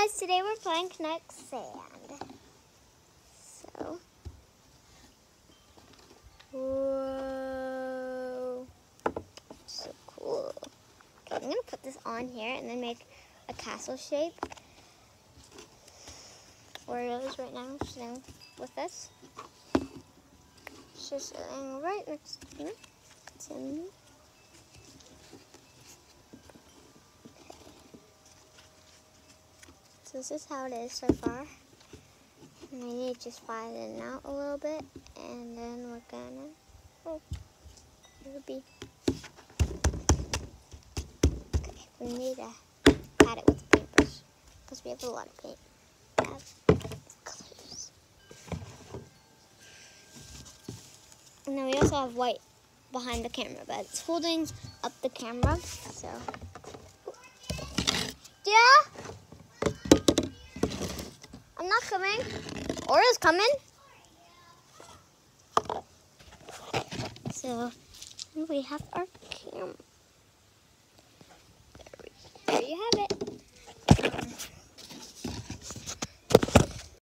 guys, today we're playing Kinetic Sand. So, whoa, so cool. Okay, I'm gonna put this on here and then make a castle shape. Oreos right now sitting with us. She's sitting right next to me. To me. So this is how it is so far. And we need to just flatten it out a little bit, and then we're gonna, oh, it'll be, okay, we need to pat it with a paintbrush, because we have a lot of paint. And then we also have white behind the camera, but it's holding up the camera, so. I'm not coming. Ora's coming. So we have our camera. There, we, there you have it.